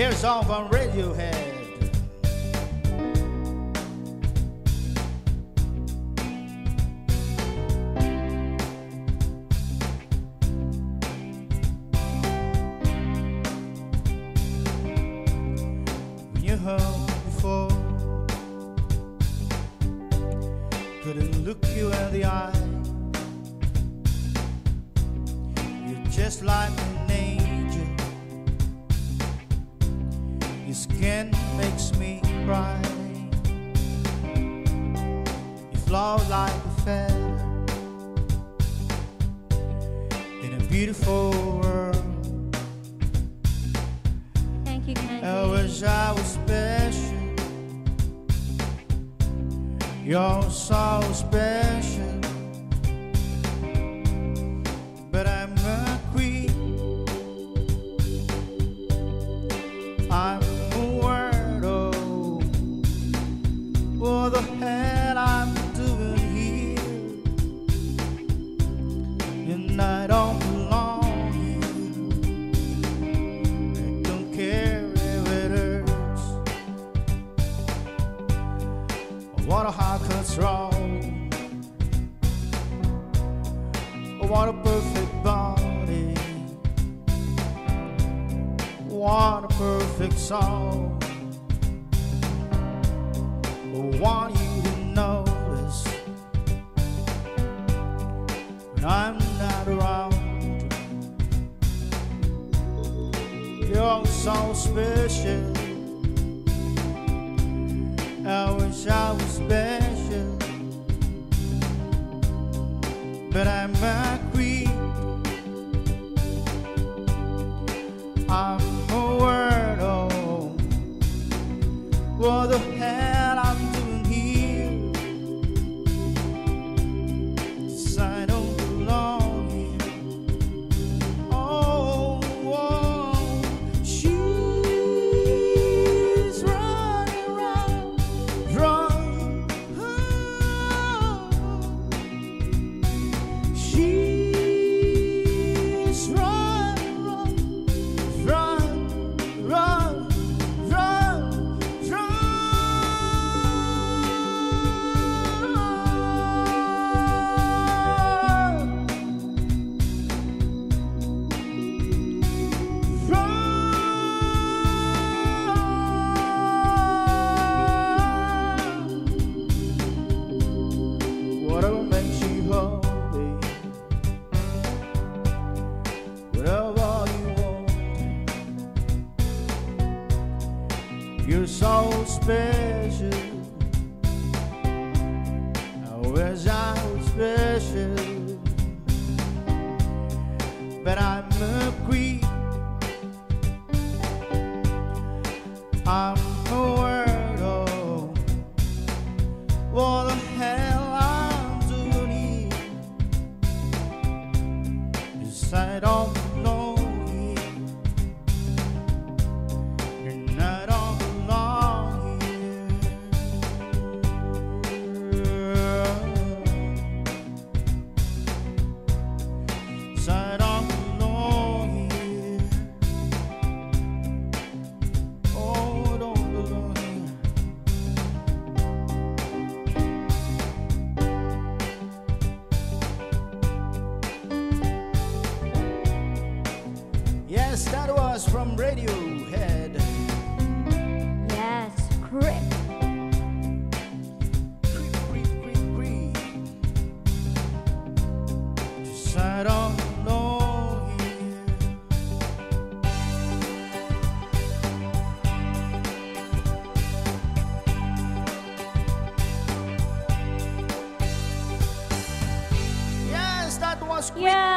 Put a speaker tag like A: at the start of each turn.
A: Here's a song from Radiohead. When you Your skin makes me cry. You flow like a feather in a beautiful world.
B: Thank you.
A: I wish I was special. You're so special. What the hell I'm doing here? And I don't belong here. I don't care if it hurts. What a heart cuts wrong. What a perfect body. What a perfect song. Want you to notice when I'm not around. You're so special. I wish I was special, but I'm a so special. I wish I was special, but I'm a queen. I'm Yes, that was from Radiohead.
B: Yes.
A: Just I don't know here. Yes, that was creep.
B: Yeah.